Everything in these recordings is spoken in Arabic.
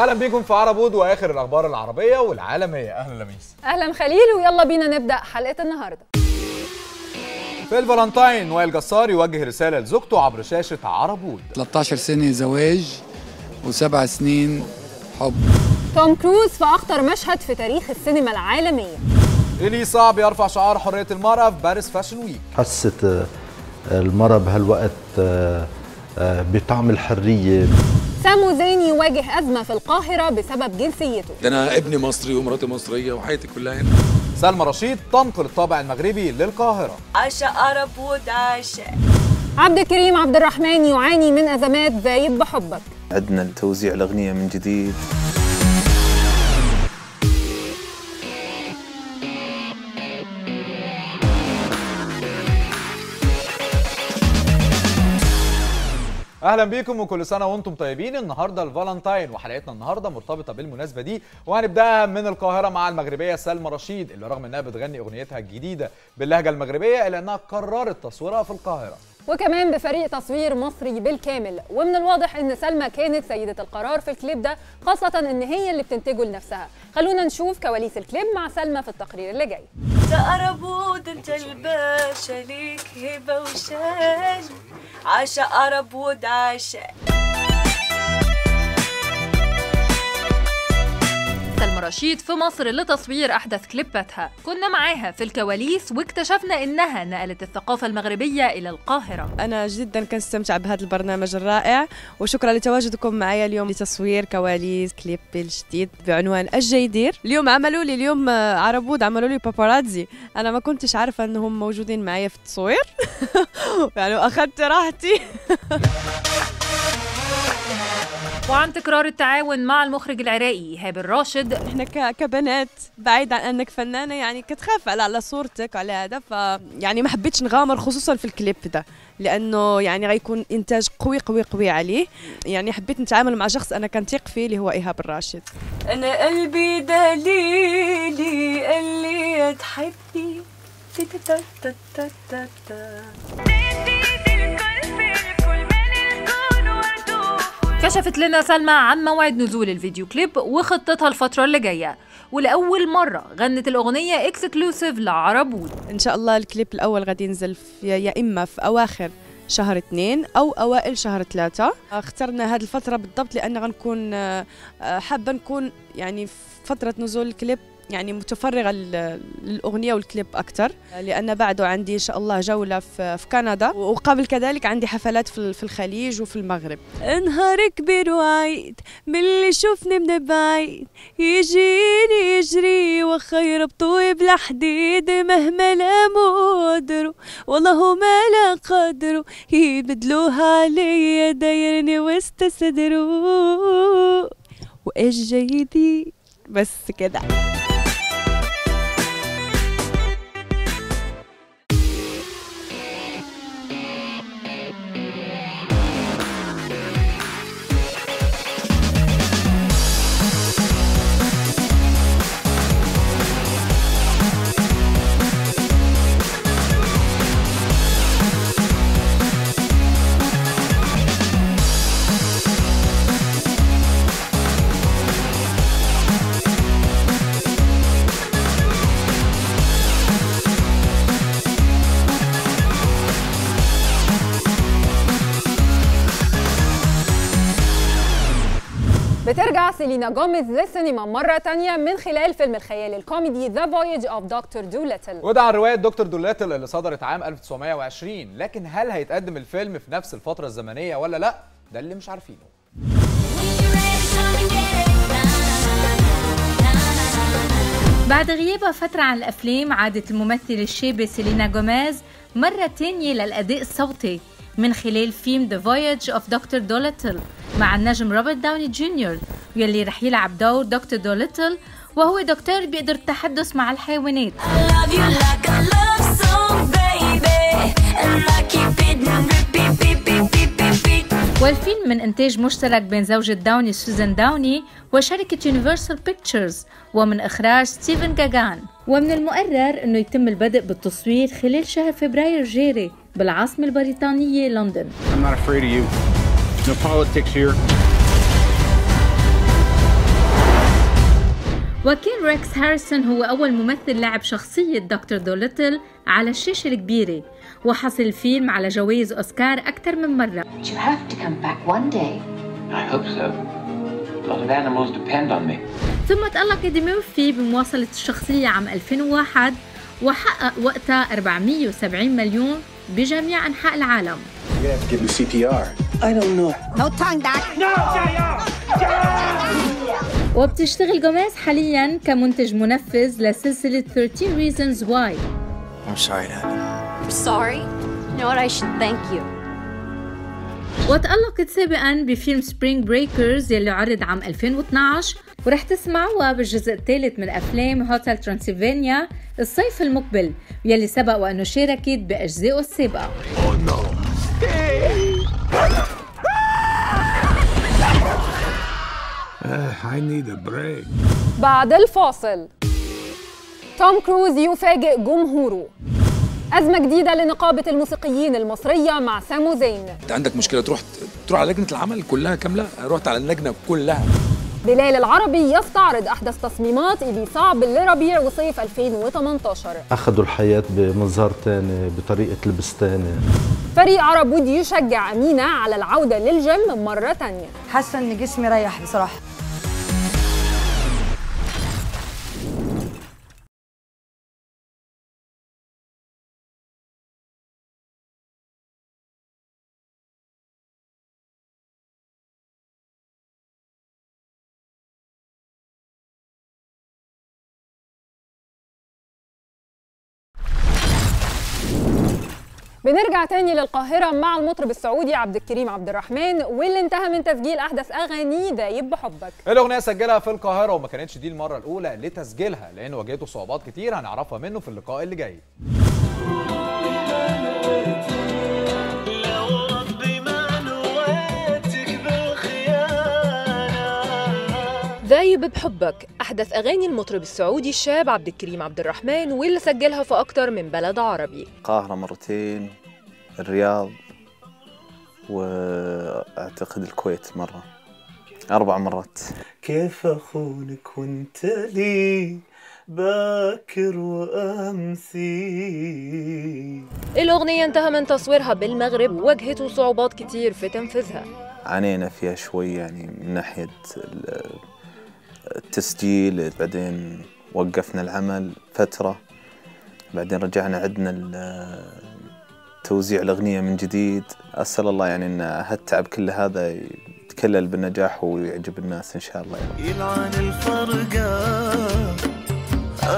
أهلا بيكم في عرب وود وآخر الأخبار العربية والعالمية. أهلا لميس أهلا خليل ويلا بينا نبدأ حلقة النهارده. في الفالنتاين وائل جسار يوجه رسالة لزوجته عبر شاشة عرب وود. 13 سنة زواج وسبع سنين حب. توم كروز في أخطر مشهد في تاريخ السينما العالمية. إيلي صعب يرفع شعار حرية المرأة في Paris Fashion Week حست آه، المرأة بهالوقت آه، بطعم الحرية. سامو زين يواجه أزمة في القاهرة بسبب جنسيته. ده أنا ابني مصري ومراتي مصرية وحياتي كلها هنا. سلمى رشيد تنقل الطابع المغربي للقاهرة. عشاء عرب عشاء عبد الكريم عبد الرحمن يعاني من أزمات زايد بحبك. عدنا لتوزيع الأغنية من جديد. أهلا بيكم وكل سنة وأنتم طيبين. النهارده الفالنتاين وحلقتنا النهارده مرتبطة بالمناسبة دي. وهنبداها من القاهرة مع المغربية سلمى رشيد اللي رغم إنها بتغني أغنيتها الجديدة باللهجة المغربية الا أنها قررت تصويرها في القاهرة. وكمان بفريق تصوير مصري بالكامل. ومن الواضح إن سلمى كانت سيدة القرار في الكليب ده خاصة إن هي اللي بتنتجه لنفسها. خلونا نشوف كواليس الكليب مع سلمى في التقرير اللي جاي. عرب وود انت الباشا ليك هيبة وشان عشاء عربود عشاء سلمى رشيد في مصر لتصوير أحدث كليباتها. كنا معاها في الكواليس واكتشفنا إنها نقلت الثقافة المغربية إلى القاهرة. أنا جدا كنستمتع بهذا البرنامج الرائع وشكرا لتواجدكم معي اليوم لتصوير كواليس كليب الجديد بعنوان الجيدير. اليوم عملوا لي اليوم عربود عملوا لي باباراتزي أنا ما كنتش عارفة أنهم موجودين معي في التصوير. يعني أخذت راحتي. وعن تكرار التعاون مع المخرج العراقي إيهاب الراشد. إحنا كبنات بعيد عن أنك فنانة يعني كتخاف على على صورتك على هذا ف يعني ما حبيتش نغامر خصوصا في الكليب ده لأنه يعني غيكون إنتاج قوي قوي قوي عليه. يعني حبيت نتعامل مع شخص أنا كنثق فيه اللي هو إيهاب الراشد. أنا قلبي دليلي قال لي تحبني كشفت لنا سلمى عن موعد نزول الفيديو كليب وخطتها الفترة اللي جاية. ولأول مرة غنت الأغنية exclusive لعرب وود إن شاء الله الكليب الأول غادي ينزل يا إما في أواخر شهر اثنين أو أوائل شهر ثلاثة. اخترنا هذه الفترة بالضبط لأن غنكون آه، حابة نكون يعني في فترة نزول الكليب يعني متفرغة لل- للأغنية والكليب أكثر لأن بعده عندي إن شاء الله جولة في, كندا وقبل كذلك عندي حفلات في, الخليج وفي المغرب. نهار كبير وعيد من اللي شوفني من بعيد يجيني يجري واخا يربطوه بلا حديد مهما لاموا قدروا والله ما لا قدروا يبدلوها عليا دايرني وسط صدروا وإيش جيدي بس كده. سيلينا جوميز للسينما مرة تانية من خلال فيلم الخيال الكوميدي The Voyage of Doctor Dolittle وده عن رواية دكتور دوليتل اللي صدرت عام 1920 لكن هل هيتقدم الفيلم في نفس الفترة الزمنية ولا لأ؟ ده اللي مش عارفينه. بعد غيابها فترة عن الأفلام عادت الممثلة الشابة سيلينا جوميز مرة تانية للأداء الصوتي من خلال فيلم The Voyage of Dr. Dolittle مع النجم روبرت داوني جونيور. واللي رح يلعب دور دكتور دوليتل وهو دكتور بيقدر التحدث مع الحيوانات. والفيلم من إنتاج مشترك بين زوجة داوني سوزان داوني وشركة يونيفرسال بيكتشرز ومن إخراج ستيفن جاجان ومن المقرر أنه يتم البدء بالتصوير خلال شهر فبراير الجاري بالعاصمة البريطانية لندن I'm not afraid of you. No politics here. وكان ريكس هاريسون هو أول ممثل لعب شخصية دكتور دوليتل على الشاشة الكبيرة وحصل الفيلم على جوائز أوسكار أكثر من مرة You have to come back one day. I hope so. A lot of animals depend on me. ثم تألق إيدي ميرفي بمواصلة الشخصية عام 2001 وحقق وقتها 470 مليون بجميع أنحاء العالم You're gonna have to give me CPR. I don't know. No tongue, Doc. No, وبتشتغل جوميز حاليا كمنتج منفذ لسلسلة 13 Reasons Why I'm sorry, Dad. I'm sorry. You know what? I should thank you. وتألقت سابقا بفيلم سبرينج بريكرز يلي عرض عام 2012 ورح تسمعوها بالجزء الثالث من أفلام هوتيل ترانسلفانيا الصيف المقبل يلي سبق وأنه شاركت بأجزائه السابقة I need a break. بعد الفاصل. توم كروز يفاجئ جمهوره أزمة جديدة لنقابة الموسيقيين المصرية مع سامو زين. أنت عندك مشكلة تروح تروح على لجنة العمل كلها كاملة؟ رحت على اللجنة كلها. بلال العربي يستعرض أحدث تصميمات إيدي صعب لربيع وصيف 2018 أخذوا الحياة بمظهر تاني بطريقة لبس تاني. فريق عرب وود يشجع أمينة على العودة للجيم مرة تانية. حاسة إن جسمي ريح بصراحة. بنرجع تاني للقاهرة مع المطرب السعودي عبد الكريم عبد الرحمن واللي انتهى من تسجيل أحدث أغانيه دايب بحبك. الأغنية سجلها في القاهرة وما كانتش دي المرة الأولى لتسجيلها لأن واجهته صعوبات كتير هنعرفها منه في اللقاء اللي جاي. ذايب بحبك. أحدث أغاني المطرب السعودي الشاب عبد الكريم عبد الرحمن واللي سجلها في أكتر من بلد عربي. القاهرة مرتين الرياض وأعتقد الكويت مرة. أربع مرات. كيف أخونك وأنت لي باكر وأمسي؟ الأغنية انتهى من تصويرها بالمغرب وواجهته صعوبات كتير في تنفيذها. عانينا فيها شوي يعني من ناحية التسجيل بعدين وقفنا العمل فترة بعدين رجعنا عدنا توزيع الأغنية من جديد. أسأل الله يعني أن هالتعب كل هذا يتكلل بالنجاح ويعجب الناس إن شاء الله. رب يلعن الفرقة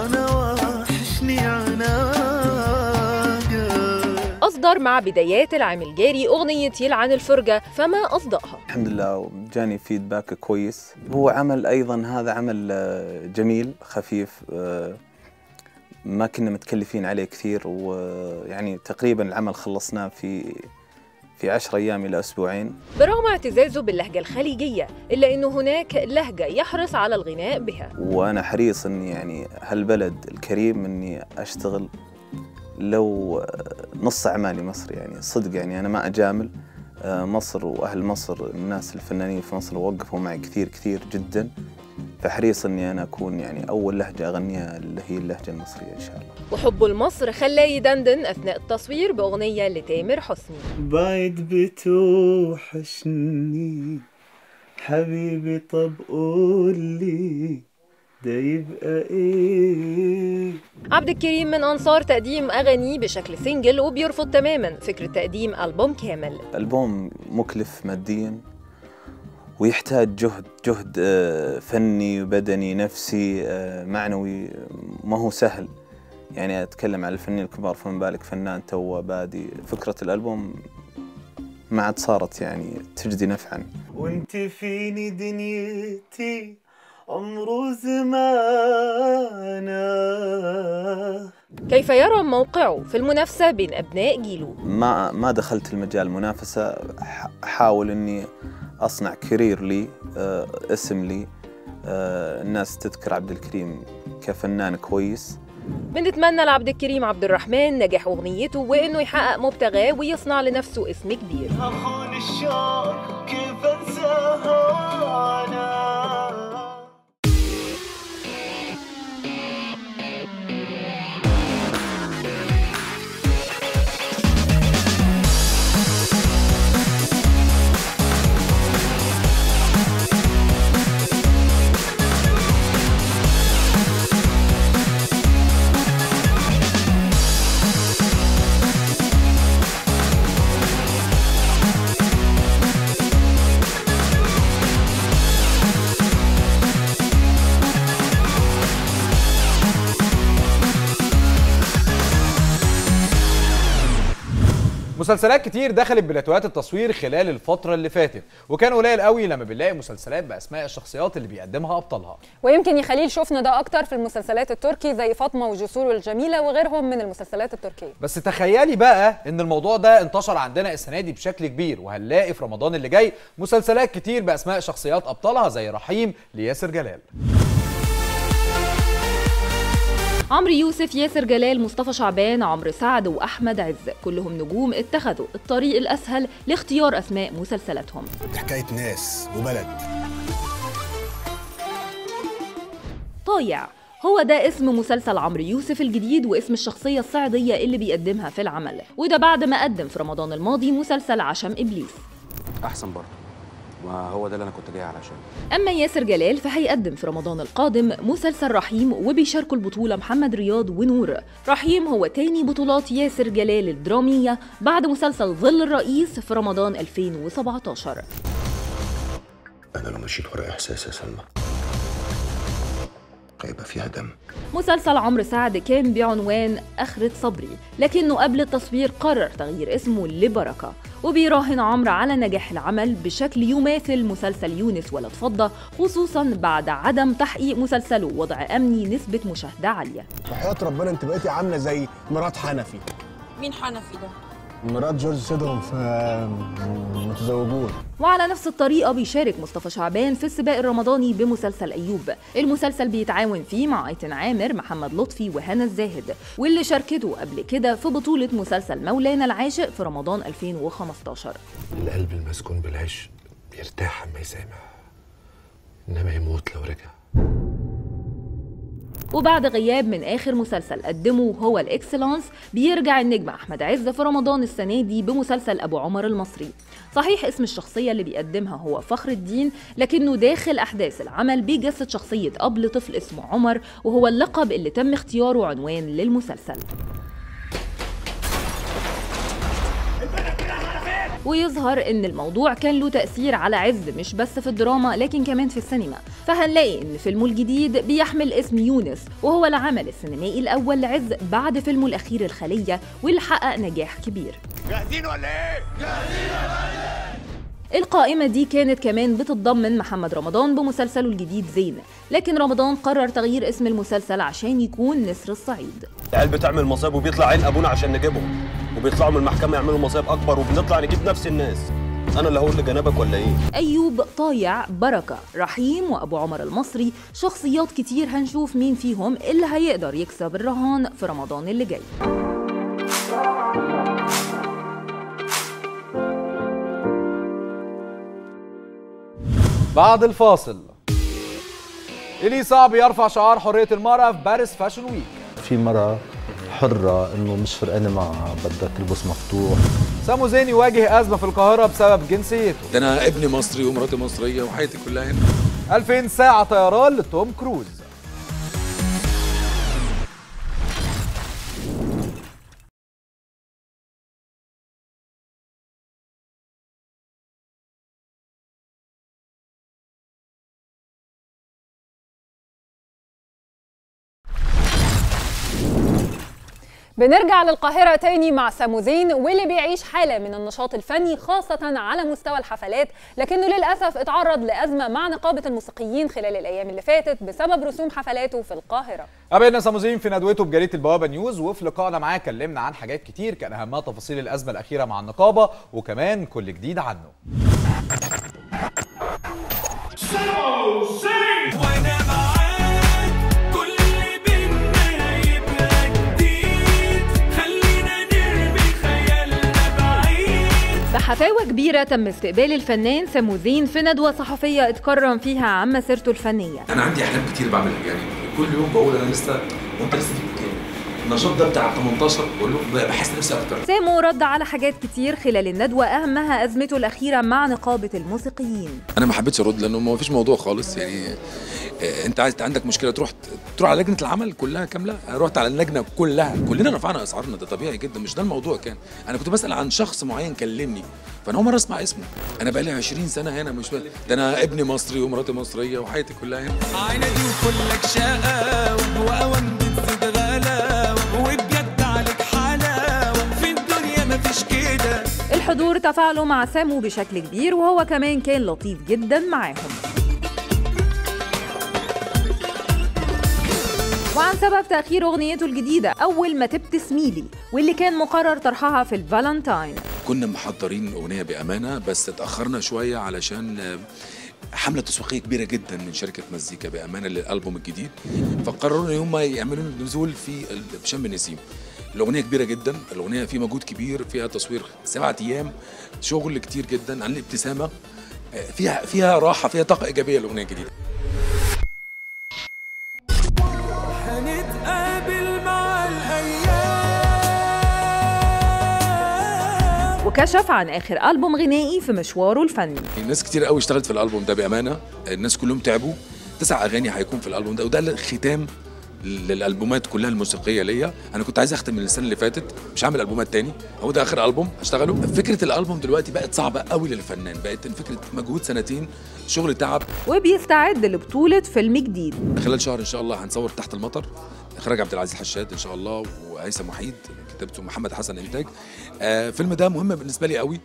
أنا وحشني عناقة أصدر مع بدايات العام الجاري أغنية يلعن الفرقة فما أصدقها. الحمد لله جاني فيدباك كويس. هو عمل أيضا هذا عمل آه، جميل خفيف آه، ما كنا متكلفين عليه كثير ويعني تقريبا العمل خلصناه في في عشر أيام إلى أسبوعين. برغم اعتزازه باللهجة الخليجية إلا أنه هناك لهجة يحرص على الغناء بها. وأنا حريص أني يعني هالبلد الكريم أني أشتغل لو نص أعمالي مصر يعني صدق يعني أنا ما أجامل آه، مصر وأهل مصر الناس الفنانين في مصر وقفوا معي كثير كثير جدا فحريص أني أنا أكون يعني أول لهجة أغنيها اللي هي اللهجة المصرية إن شاء الله. وحبه لمصر خلاه يدندن أثناء التصوير بأغنية لتامر حسني. بعد بتوحشني حبيبي طب قول لي ده يبقى إيه عبد الكريم من أنصار تقديم أغانيه بشكل سنجل وبيرفض تماما فكرة تقديم ألبوم كامل. ألبوم مكلف ماديا ويحتاج جهد جهد آه، فني وبدني نفسي آه، معنوي ما هو سهل. يعني أتكلم على الفنانين الكبار فما بالك فنان تو بادي. فكرة الألبوم ما عاد صارت يعني تجدي نفعا. وانت فيني دنيتي عمره زمانه. كيف يرى موقعه في المنافسة بين أبناء جيله ما ما دخلت المجال منافسة ح- أحاول إني أصنع كارير لي آه، اسم لي آه، الناس تذكر عبد الكريم كفنان كويس. بنتمنى لعبد الكريم عبد الرحمن نجاح أغنيته وإنه يحقق مبتغاه ويصنع لنفسه اسم كبير. أخون الشوق كيف أنساها أنا؟ مسلسلات كتير دخلت بلاتوهات التصوير خلال الفترة اللي فاتت وكان قليل قوي لما بنلاقي مسلسلات بأسماء الشخصيات اللي بيقدمها أبطالها. ويمكن يا خليل شفنا ده أكتر في المسلسلات التركي زي فاطمة وجسور الجميله وغيرهم من المسلسلات التركية. بس تخيلي بقى إن الموضوع ده انتشر عندنا السنة دي بشكل كبير وهنلاقي في رمضان اللي جاي مسلسلات كتير بأسماء شخصيات أبطالها زي رحيم لياسر جلال. عمرو يوسف ياسر جلال مصطفى شعبان عمرو سعد وأحمد عز. كلهم نجوم اتخذوا الطريق الأسهل لاختيار أسماء مسلسلاتهم. حكاية ناس وبلد. طايع. هو ده اسم مسلسل عمرو يوسف الجديد واسم الشخصية الصعيدية اللي بيقدمها في العمل. وده بعد ما قدم في رمضان الماضي مسلسل عشم إبليس. أحسن برضه. وهو ده اللي أنا كنت جاي علشان أما ياسر جلال فهيقدم في رمضان القادم مسلسل رحيم وبيشاركوا البطولة محمد رياض ونور. رحيم هو تاني بطولات ياسر جلال الدرامية بعد مسلسل ظل الرئيس في رمضان 2017 أنا لو مشيت ورا إحساس يا سلمى هيبقى فيها دم. مسلسل عمرو سعد كان بعنوان آخرة صبري لكنه قبل التصوير قرر تغيير اسمه لبركة. وبيراهن عمرو على نجاح العمل بشكل يماثل مسلسل يونس ولا تفضى خصوصا بعد عدم تحقيق مسلسله وضع أمني نسبة مشاهدة عالية وحياة ربنا أنت بقيتي عاملة زي مرات حنفي مين حنفي ده؟ مرات جورج سيدهم في متزوجون. وعلى نفس الطريقة بيشارك مصطفى شعبان في السباق الرمضاني بمسلسل أيوب. المسلسل بيتعاون فيه مع آيتن عامر محمد لطفي وهنا الزاهد. واللي شاركته قبل كده في بطولة مسلسل مولانا العاشق في رمضان 2015 القلب المسكون بالعشق بيرتاح اما يسامح إنما يموت لو رجع. وبعد غياب من آخر مسلسل قدمه هو الإكسلانس بيرجع النجم أحمد عز في رمضان السنة دي بمسلسل أبو عمر المصري. صحيح اسم الشخصية اللي بيقدمها هو فخر الدين لكنه داخل أحداث العمل بيجسد شخصية أب لطفل اسمه عمر وهو اللقب اللي تم اختياره عنوان للمسلسل. ويظهر إن الموضوع كان له تأثير على عز مش بس في الدراما لكن كمان في السينما. فهنلاقي إن فيلمه الجديد بيحمل اسم يونس وهو العمل السينمائي الأول لعز بعد فيلمه الأخير الخلية واللي حقق نجاح كبير. جاهزين ولا إيه؟ القائمة دي كانت كمان بتتضمن محمد رمضان بمسلسله الجديد زين لكن رمضان قرر تغيير اسم المسلسل عشان يكون نسر الصعيد. العيال بتعمل مصايب وبيطلع عين أبونا عشان نجيبهم. وبيطلعوا من المحكمة يعملوا مصايب أكبر وبنطلع نجيب نفس الناس. أنا اللي هقول لجنابك ولا إيه؟ أيوب طايع بركة رحيم وأبو عمر المصري شخصيات كتير هنشوف مين فيهم اللي هيقدر يكسب الرهان في رمضان اللي جاي. بعد الفاصل. إلي صعب يرفع شعار حرية المرأة في باريس فاشن ويك في مرة حرة إنه مش فرقانة معها بدها تلبس مفتوح. سامو زين يواجه أزمة في القاهرة بسبب جنسيته. ده أنا ابني مصري ومراتي مصرية وحياتي كلها هنا. 2000 ساعة طيران لتوم كروز. بنرجع للقاهرة تاني مع ساموزين واللي بيعيش حالة من النشاط الفني خاصة على مستوى الحفلات لكنه للأسف اتعرض لأزمة مع نقابة الموسيقيين خلال الأيام اللي فاتت بسبب رسوم حفلاته في القاهرة. قابلنا ساموزين في ندوته بجريدة البوابة نيوز وفي لقائنا معاه كلمنا عن حاجات كتير كان أهمها تفاصيل الأزمة الأخيرة مع النقابة وكمان كل جديد عنه. بحفاوة كبيرة تم استقبال الفنان ساموزين في ندوة صحفية اتكرم فيها عن مسيرته الفنية. أنا عندي أحلام كتير بعملها يعني كل يوم بقول أنا لسه وأنت لسه في كام النشاط ده بتاع 18 بقول له بحس نفسي أكتر. سامو رد على حاجات كتير خلال الندوة أهمها أزمته الأخيرة مع نقابة الموسيقيين. أنا ما حبيتش ارد لأنه ما فيش موضوع خالص يعني انت عايز عندك مشكلة تروح تروح على لجنة العمل كلها كاملة؟ رحت على اللجنة كلها؟ كلنا رفعنا أسعارنا ده طبيعي جدا مش ده الموضوع كان. أنا كنت بسأل عن شخص معين كلمني فأنا أول مرة أسمع اسمه. أنا بقالي 20 سنة هنا مش بقى. ده أنا ابني مصري ومراتي مصرية وحياتي كلها هنا. عيني وكلك شقاوة وأوام بتزيد وبجد عليك حلاوة في الدنيا مفيش كده. الحضور تفاعلوا مع سامو بشكل كبير وهو كمان كان لطيف جدا معاهم. وعن سبب تأخير أغنيته الجديدة أول ما تبتسميلي واللي كان مقرر طرحها في الفالنتاين. كنا محضرين أغنية بأمانة بس اتاخرنا شوية علشان آه، حملة تسويقية كبيرة جدا من شركة مزيكا بأمانة للألبوم الجديد. فقرروا إن هم يعملوا نزول في شم النسيم. الأغنية كبيرة جدا الأغنية في مجهود كبير فيها تصوير سبعة أيام شغل كتير جدا عن الابتسامة آه، فيها فيها راحة فيها طاقة إيجابية الاغنيه الجديدة. وكشف عن آخر ألبوم غنائي في مشواره الفني. ناس كتير قوي اشتغلت في الألبوم ده بأمانة. الناس كلهم تعبوا. تسع أغاني هيكون في الألبوم ده وده الختام للألبومات كلها الموسيقية ليا. أنا كنت عايز أختم من السنة اللي فاتت مش هعمل ألبومات تاني. هو ده آخر ألبوم هشتغله. فكرة الألبوم دلوقتي بقت صعبة قوي للفنان. بقت فكرة مجهود سنتين شغل تعب. وبيستعد لبطولة فيلم جديد. خلال شهر إن شاء الله هنصور تحت المطر. إخراج عبد العزيز حشاد إن شاء الله وهيثم وحيد. كتابته محمد حسن إنتاج. آه الفيلم ده مهم بالنسبة لي قوي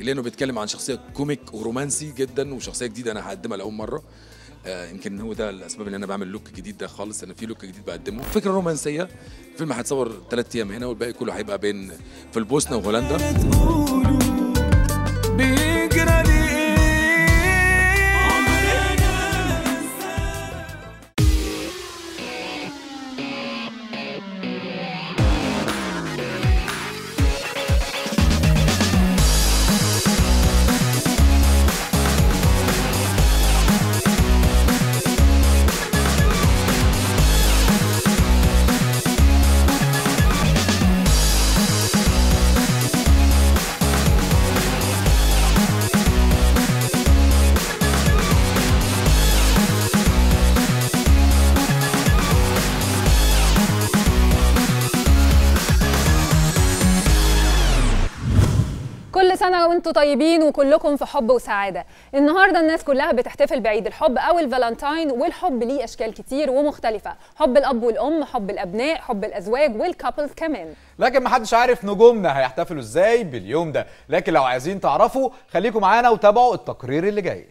لأنه بيتكلم عن شخصية comic ورومانسي جدا وشخصية جديدة أنا هقدمها لأول مرة. آه يمكن هو ده الأسباب ان أنا بعمل look جديد ده خالص أنا في look جديد بقدمه. فكرة رومانسية الفيلم هيتصور ثلاث أيام هنا والباقي كله هيبقى بين في البوسنة وهولندا. وأنتم طيبين وكلكم في حب وسعادة. النهاردة الناس كلها بتحتفل بعيد الحب أو الفالنتاين والحب ليه أشكال كتير ومختلفة. حب الأب والأم حب الأبناء حب الأزواج وال couples كمان. لكن محدش عارف نجومنا هيحتفلوا إزاي باليوم ده. لكن لو عايزين تعرفوا خليكم معانا وتابعوا التقرير اللي جاي.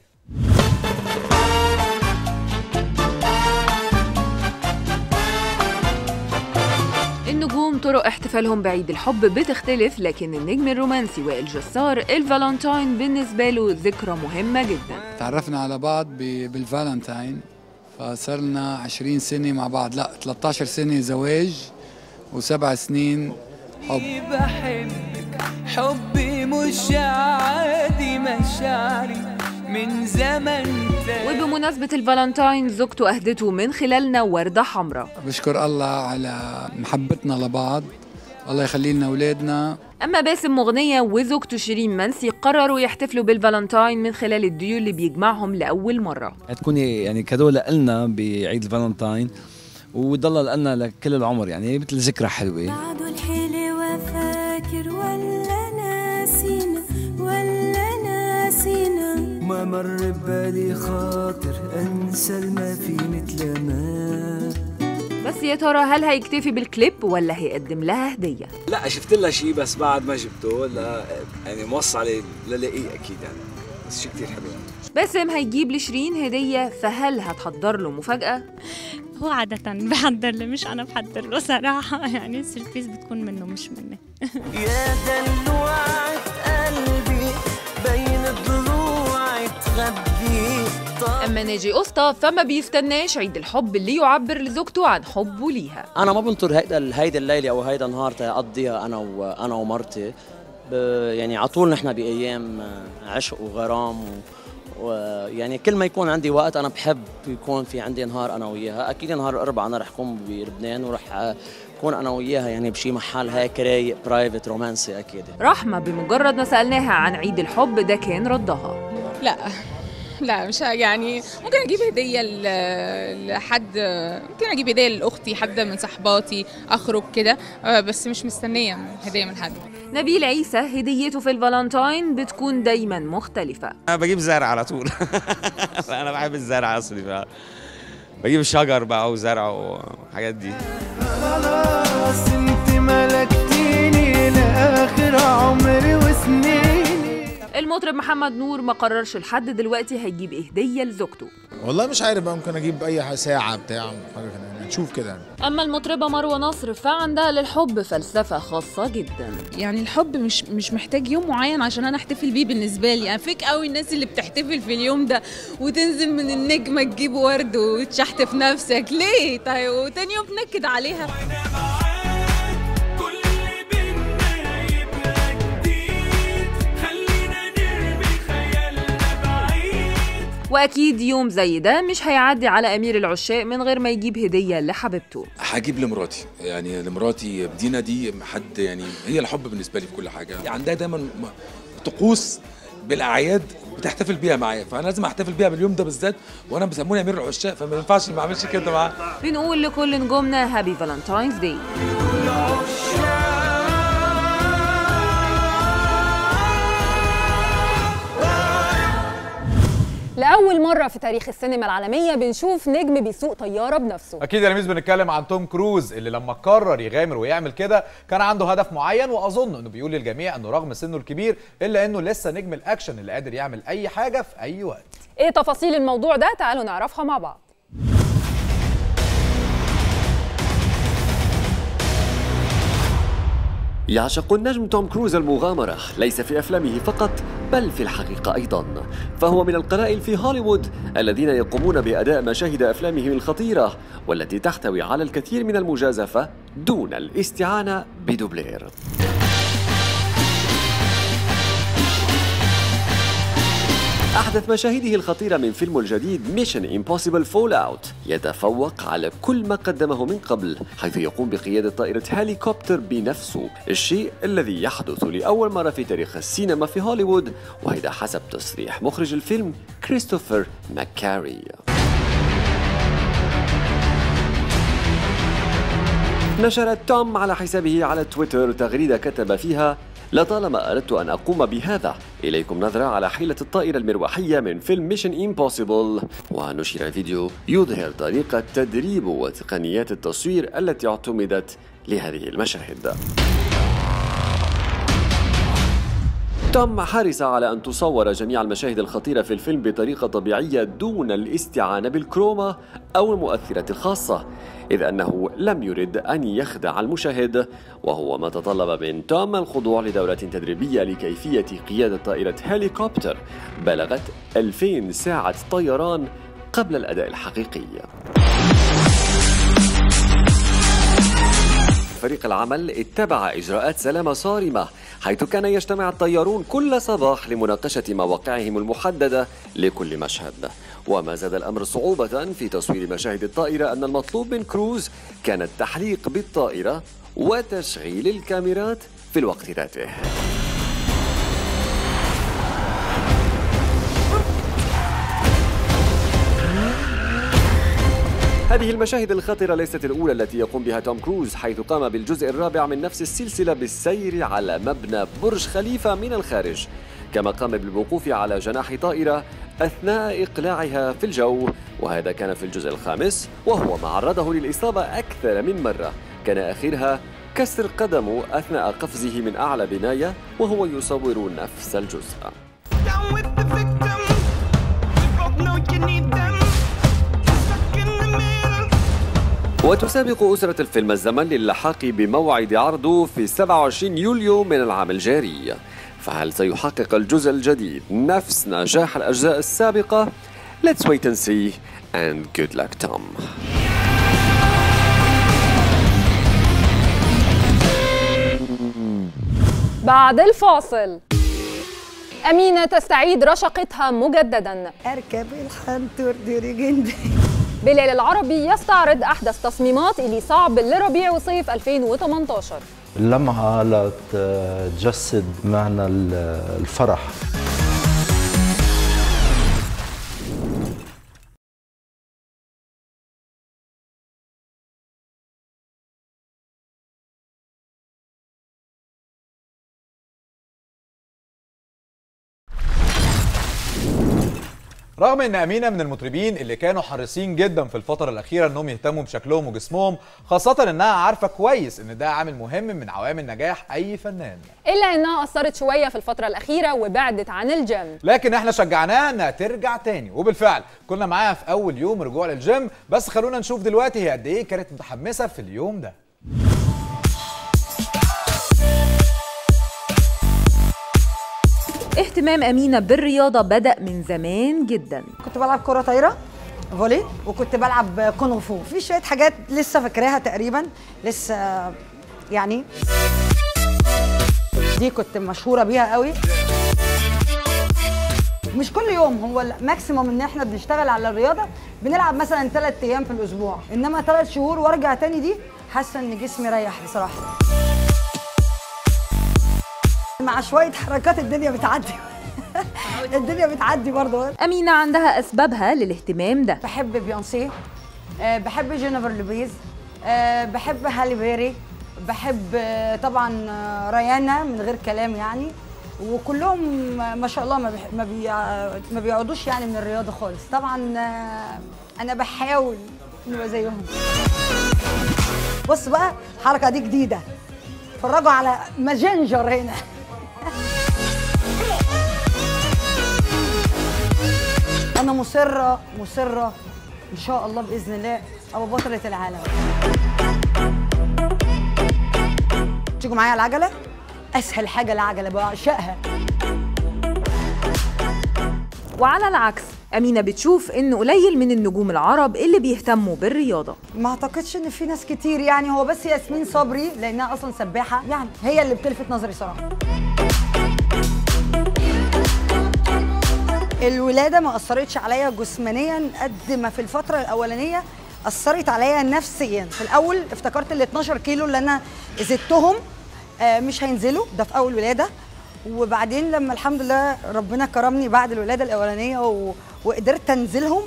طرق احتفالهم بعيد الحب بتختلف لكن النجم الرومانسي وائل جسار الفالنتاين بالنسبة له ذكرى مهمة جدا. تعرفنا على بعض بالفالنتاين فصار لنا 20 سنة مع بعض. لا 13 سنة زواج وسبع سنين حب. بحبك حبي مش عادي مشاعري من زمن وبمناسبة الفالنتاين زوجته أهدته من خلالنا وردة حمراء. بشكر الله على محبتنا لبعض. الله يخلي لنا أولادنا أما باسم مغنية وزوجته شيرين منسي قرروا يحتفلوا بالفالنتاين من خلال الديو اللي بيجمعهم لأول مرة. هتكوني يعني fr: cadeau لنا بعيد الفالنتاين وضل لنا لكل العمر يعني مثل ذكرى حلوة. بعده الحلوة مر ببالي خاطر أنسى ما في مثل ما. بس يا ترى هل هيكتفي بالكليب ولا هيقدم لها هدية؟ لا شفت لها شيء بس بعد ما جبته لا يعني موصله للاقيه أكيد يعني. بس شيء كثير حلو باسم هيجيب لشيرين هدية فهل هتحضر له مفاجأة؟ هو عادة بحضر له مش أنا بحضر له صراحة. يعني السربريز بتكون منه مش مني. يا دلوعة. أما ناجي قسطة فما بيستناش عيد الحب اللي يعبر لزوجته عن حبه ليها أنا ما بنطر هيدا هيدا الليلة أو هيدا النهار تقضيها أنا وأنا ومرتي. يعني على طول نحن بأيام عشق وغرام و- ويعني كل ما يكون عندي وقت أنا بحب يكون في عندي نهار أنا وياها. أكيد نهار الأربعاء أنا رح اكون بلبنان ورح اكون أنا وياها يعني بشي محل هيك رايق برايفت رومانسي أكيد. رحمة بمجرد ما سألناها عن عيد الحب ده كان ردها. لا. لا مش يعني ممكن أجيب هدية لحد ممكن أجيب هدية لأختي حد من صحباتي أخرج كده آه، بس مش مستنية هدية من حد. نبيل عيسى هديته في الفالنتاين بتكون دايما مختلفة. أنا بجيب زرع على طول. أنا بحب الزرع أصلي ف بجيب شجر بقى وزرع والحاجات دي. خلاص انت ملكتيني لآخر عمري وسنين. المطرب محمد نور ما قررش لحد دلوقتي هيجيب هدية لزوجته. والله مش عارف بقى ممكن أجيب أي ساعة بتاع حاجة كده يعني نشوف كده. يعني. أما المطربة مروة نصر فعندها للحب فلسفة خاصة جدا. يعني الحب مش مش محتاج يوم معين عشان أنا أحتفل بيه بالنسبة لي. أنا فيك قوي الناس اللي بتحتفل في اليوم ده وتنزل من النجمة تجيب ورد وتشحتف نفسك. ليه؟ طيب وتاني يوم تنكد عليها. وأكيد يوم زي ده مش هيعدي على أمير العشاق من غير ما يجيب هدية لحبيبته. هجيب لمراتي. يعني لمراتي دينا دي حد يعني هي الحب بالنسبة لي في كل حاجة. عندها دايما طقوس بالأعياد بتحتفل بيها معايا. فأنا لازم أحتفل بيها باليوم ده بالذات وأنا بيسموني أمير العشاق فما ينفعش ما أعملش كده معاها بنقول لكل نجومنا Happy Valentine's Day مرة في تاريخ السينما العالمية بنشوف نجم بيسوق طيارة بنفسه. أكيد يا لميس بنتكلم عن توم كروز اللي لما قرر يغامر ويعمل كده كان عنده هدف معين وأظن إنه بيقول للجميع إنه رغم سنه الكبير إلا إنه لسه نجم الأكشن اللي قادر يعمل أي حاجة في أي وقت. إيه تفاصيل الموضوع ده؟ تعالوا نعرفها مع بعض. يعشق النجم توم كروز المغامرة ليس في أفلامه فقط بل في الحقيقة أيضا. فهو من القلائل في هوليوود الذين يقومون بأداء مشاهد أفلامهم الخطيرة والتي تحتوي على الكثير من المجازفة دون الاستعانة بدوبلير. أحدث مشاهده الخطيرة من فيلمه الجديد Mission Impossible Fallout يتفوق على كل ما قدمه من قبل حيث يقوم بقيادة طائرة هليكوبتر بنفسه الشيء الذي يحدث لأول مرة في تاريخ السينما في هوليوود وهذا حسب تصريح مخرج الفيلم كريستوفر ماكاري. نشر توم على حسابه على تويتر تغريدة كتب فيها لطالما أردت أن أقوم بهذا إليكم نظرة على حيلة الطائرة المروحية من فيلم Mission Impossible ونشر فيديو يظهر طريقة تدريب وتقنيات التصوير التي اعتمدت لهذه المشاهد. توم حرص على أن تصور جميع المشاهد الخطيرة في الفيلم بطريقة طبيعية دون الاستعانة بالكروما أو المؤثرات الخاصة إذ أنه لم يرد أن يخدع المشاهد وهو ما تطلب من توم الخضوع لدورة تدريبية لكيفية قيادة طائرة هليكوبتر بلغت 2000 ساعة طيران قبل الأداء الحقيقي. فريق العمل اتبع إجراءات سلامة صارمة حيث كان يجتمع الطيارون كل صباح لمناقشة مواقعهم المحددة لكل مشهد. وما زاد الأمر صعوبة في تصوير مشاهد الطائرة أن المطلوب من كروز كان التحليق بالطائرة وتشغيل الكاميرات في الوقت ذاته. هذه المشاهد الخطرة ليست الأولى التي يقوم بها توم كروز حيث قام بالجزء الرابع من نفس السلسلة بالسير على مبنى برج خليفة من الخارج. كما قام بالوقوف على جناح طائرة أثناء إقلاعها في الجو وهذا كان في الجزء الخامس وهو ما عرضه للإصابة أكثر من مرة. كان آخرها كسر قدمه أثناء قفزه من أعلى بناية وهو يصور نفس الجزء. وتسابق أسرة الفيلم الزمن للحاق بموعد عرضه في 27 يوليو من العام الجاري. فهل سيحقق الجزء الجديد نفس نجاح الأجزاء السابقة؟ Let's wait and see. And good luck Tom. بعد الفاصل. أمينة تستعيد رشقتها مجددا. أركب الحنطور ديريجند بلال العربي يستعرض أحدث تصميمات إلي صعب لربيع وصيف 2018 لمعة لتجسد معنى الفرح. رغم إن أمينة من المطربين اللي كانوا حريصين جدا في الفترة الأخيرة إنهم يهتموا بشكلهم وجسمهم خاصة إنها عارفة كويس إن ده عامل مهم من عوامل نجاح أي فنان. إلا إنها قصرت شوية في الفترة الأخيرة وبعدت عن الجيم. لكن إحنا شجعناها إنها ترجع تاني. وبالفعل كنا معاها في أول يوم رجوع للجيم. بس خلونا نشوف دلوقتي هي قد إيه كانت متحمسة في اليوم ده. اهتمام أمينة بالرياضة بدأ من زمان جدا. كنت بلعب كرة طايرة volley وكنت بلعب كونغ فو. في شوية حاجات لسه فاكراها تقريبا لسه يعني دي كنت مشهورة بيها قوي. مش كل يوم هو ال maximum إن إحنا بنشتغل على الرياضة بنلعب مثلا ثلاث أيام في الأسبوع. إنما ثلاث شهور وأرجع تاني دي حاسة إن جسمي ريح بصراحة. مع شوية حركات الدنيا بتعدي. الدنيا بتعدي برضه. أمينة عندها أسبابها للاهتمام ده. بحب بيونسي. آه، بحب جينيفر لوبيز. آه، بحب هالي بيري. بحب آه، طبعا ريانا من غير كلام يعني. وكلهم ما شاء الله ما ما بيقعدوش يعني من الرياضة خالص. طبعا أنا بحاول نبقى زيهم. بص بقى الحركة دي جديدة. اتفرجوا على ماجنجر هنا. أنا مصره مصره إن شاء الله بإذن الله ابقى بطله العالم تيجوا معايا العجلة؟ أسهل حاجة العجلة بعشقها وعلى العكس أمينة بتشوف إن قليل من النجوم العرب اللي بيهتموا بالرياضة. ما أعتقدش إن في ناس كتير يعني هو بس ياسمين صبري لأنها أصلا سباحة يعني هي اللي بتلفت نظري صراحة. الولادة ما أثرتش عليا جسمانيا قد ما في الفترة الأولانية أثرت عليا نفسيا. في الأول افتكرت ال 12 كيلو اللي أنا زدتهم آه، مش هينزلوا ده في أول ولادة. وبعدين لما الحمد لله ربنا كرمني بعد الولادة الأولانية و... وقدرت أنزلهم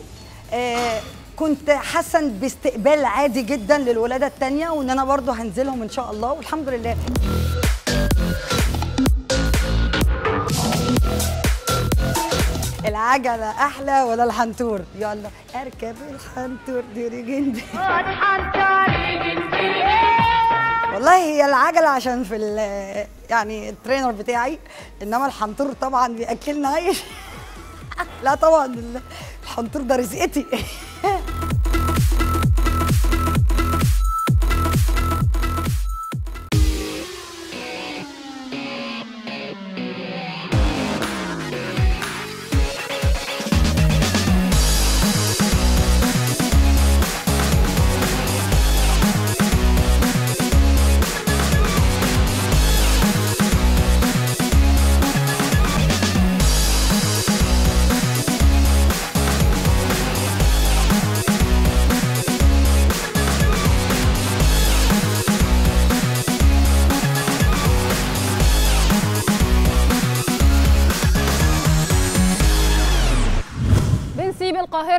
آه، كنت حاسه باستقبال عادي جدا للولادة الثانية وإن أنا برضو هنزلهم إن شاء الله والحمد لله. العجلة أحلى ولا الحنطور؟ يلا أركب الحنطور. ديري جندي. والله هي العجلة عشان في يعني الترينر بتاعي إنما الحنطور طبعا بيأكلنا عيش. لا طبعا ال- الحنطور ده رزقتي.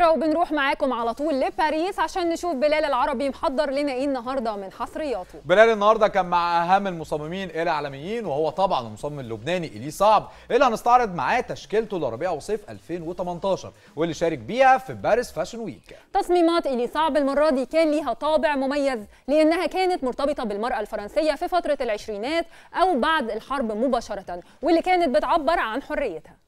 وبنروح معاكم على طول لباريس عشان نشوف بلال العربي محضر لنا إيه النهارده من حصرياته. بلال النهارده كان مع اهم المصممين العالميين وهو طبعا المصمم اللبناني إلي صعب اللي هنستعرض معاه تشكيلته لربيع وصيف 2018 واللي شارك بيها في Paris Fashion Week. تصميمات إلي صعب المرة دي كان ليها طابع مميز لأنها كانت مرتبطة بالمرأة الفرنسية في فترة العشرينات أو بعد الحرب مباشرة واللي كانت بتعبر عن حريتها.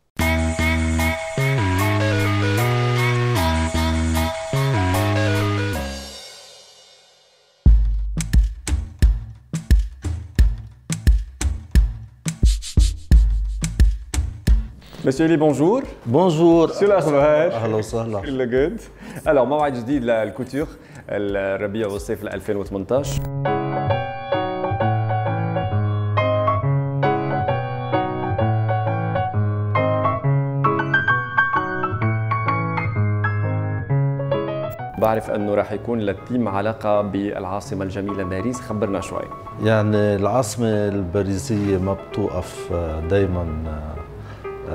Monsieur Eli, bonjour. Bonjour. شو الاخبار؟ أهلا وسهلا كله good. ألو موعد جديد لل couture الربيع والصيف ل 2018 بعرف أنه راح يكون لل thème علاقة بالعاصمة الجميلة باريس خبرنا شوي يعني العاصمة الباريسية ما بتوقف دايما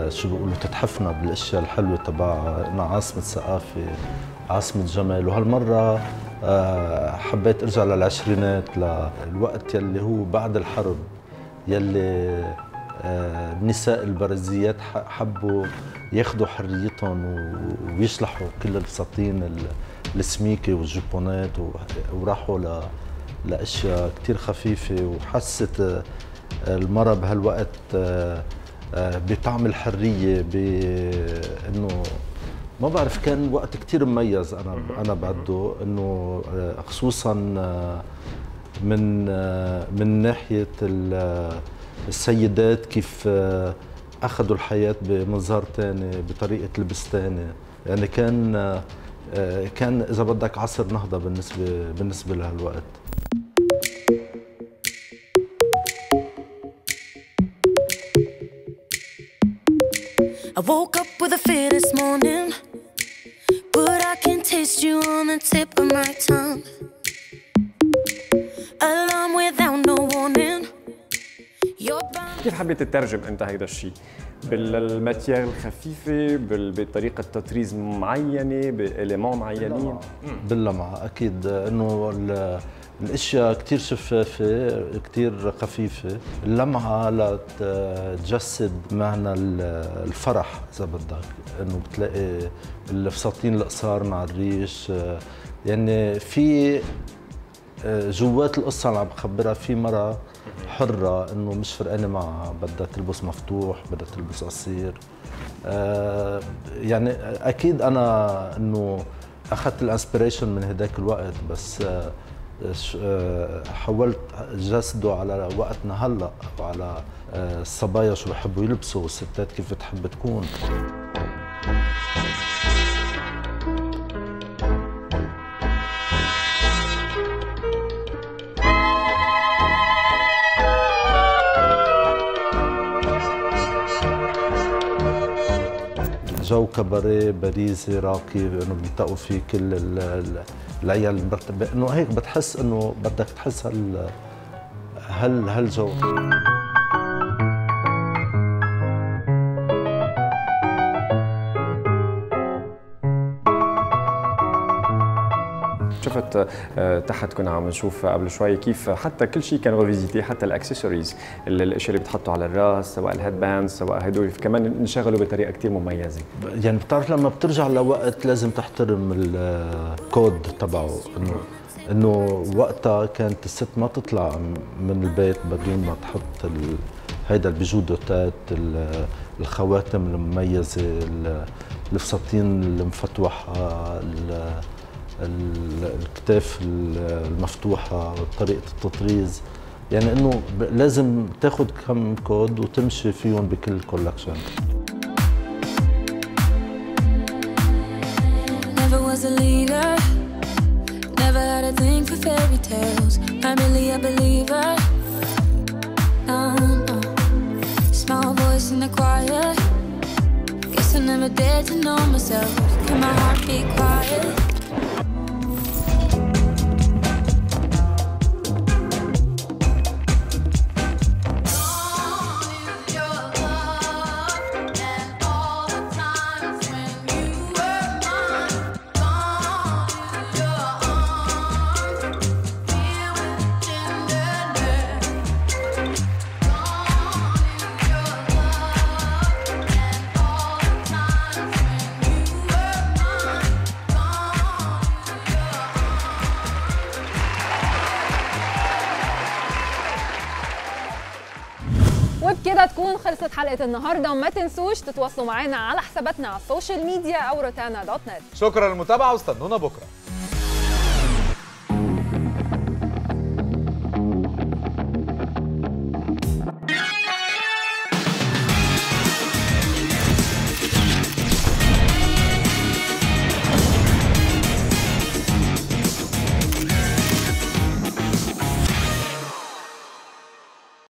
شو بيقولوا تتحفنا بالأشياء الحلوة تبعها انها عاصمة ثقافة عاصمة جمال. وهالمرة آه، حبيت أرجع للعشرينات للوقت يلي هو بعد الحرب يلي آه، النساء البرازيات حبوا ياخذوا حريتهم ويشلحوا كل الفساتين ال- السميكة والجبونات وراحوا ل لأشياء كثير خفيفة. وحست آه، المرأة بهالوقت بطعم الحرية بانه ما بعرف كان وقت كثير مميز أنا أنا بعده إنه آه، خصوصا آه، من آه، من ناحية ال- آه، السيدات كيف آه، أخذوا الحياة بمنظار ثاني بطريقة لبس ثاني يعني كان آه، آه، كان إذا بدك عصر نهضة بالنسبة بالنسبة لهالوقت. woke up with a fear this morning But I can taste you on the tip of my tongue Alarm without no warning كيف حبيت تترجم أنت هيدا الشيء؟ بالماتيان الخفيفة بطريقة تطريز معينة بالمون معينين؟ باللمعة أكيد إنه ال- الأشياء كتير شفافة كتير خفيفة. اللمعة لتجسد معنى ال- الفرح إذا بدك. إنه بتلاقي الفساتين القصار مع الريش. يعني في جوات القصة اللي عم بخبرها في مرة حرة إنه مش فرقانة معها بدها تلبس مفتوح بدها تلبس قصير. آه، يعني أكيد أنا إنه أخذت الانسبريشن من هداك الوقت بس آه، آه، حاولت جسده على وقتنا هلا وعلى آه، الصبايا شو بحبوا يلبسوا والستات كيف بتحب تكون. جو كباريه باريزي راقي إنه بيلتقوا فيه كل ال- ال- العيال إنه هيك بتحس إنه بدك تحس هال هال هالجو. شفت آه، تحت كنا عم نشوف قبل شوي كيف حتى كل شيء كان revisité حتى الاكسسوارز الاشياء اللي بتحطوا على الراس سواء ال headband سواء هدول كمان انشغلوا بطريقة كثير مميزة. يعني بتعرف لما بترجع لوقت لازم تحترم الكود تبعه انه إنه وقتها كانت الست ما تطلع من البيت بدون ما تحط ال... هيدا ال bijou de tête ال- الخواتم المميزة ال- الفساتين المفتوحة ال- ال- الكتاف المفتوحه طريقة التطريز. يعني إنه لازم تاخذ كم كود وتمشي فيهم بكل collection uh-huh. never dared to know myself. Can my heart be quiet? النهارده. وما تنسوش تتواصلوا معانا على حساباتنا على ال social media أو روتانا dot net شكرا للمتابعة واستنونا بكرة.